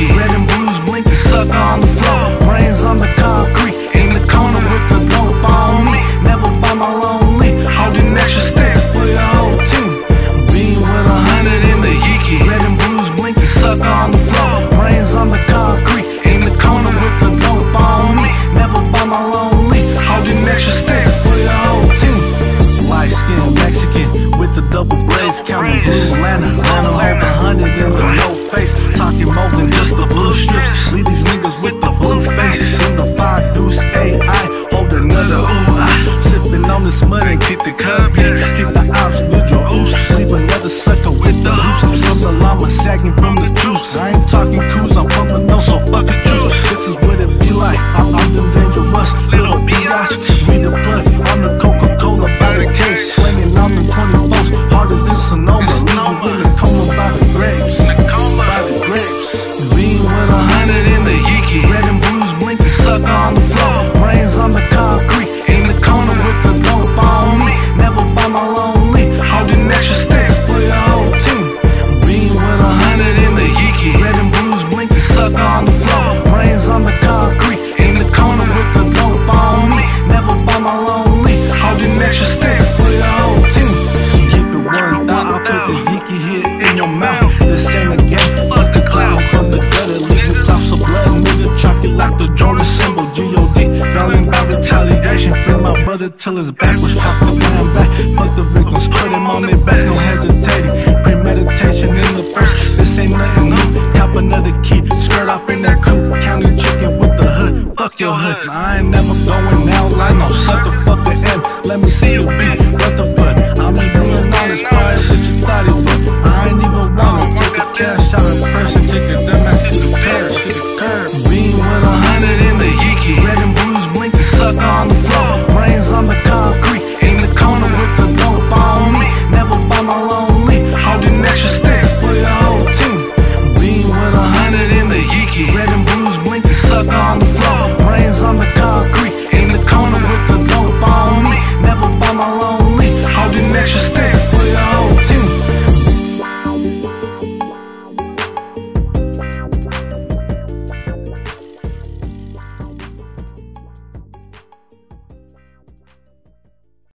yeah. Red and blues blinking, sucker on the floor. Brains on the concrete, in the corner with the dope on me. Never by my lonely, holding extra stack for your whole team. Being with a hundred in the Yeeky. Red and blues blink blinking, sucker on the floor. Brains on the concrete, in the corner with the dope on me. Never by my lonely, holding extra stack for your whole team. Light skin Mexican with the double blades, counting blue Atlanta. Atlanta, hundred in the smut and kick the copy, yeah. Kick the ops with your oops. Leave another sucker with the hoops. And from the llama sagging from the juice. I ain't talking coos, I'm pumping no, so fuck a juice. This is what it be like. I'm, off them the dangerous little biatch. We the plug. I'm the Coca Cola by the case. Swinging on the 20 24s, hard as in Sonoma. Leave you in the coma by the grapes. By the grapes. My till his back was cock the man back. Fuck the victims, put him on their backs, no hesitating. Premeditation in the first, this ain't nothing new. Cop another key, skirt off in that coupe. County chicken with the hood, fuck your hood. I ain't never going out like no sucker, fuck the M. Let me see you be, sucker on the floor, brains on the